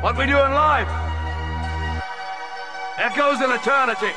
What we do in life echoes in eternity.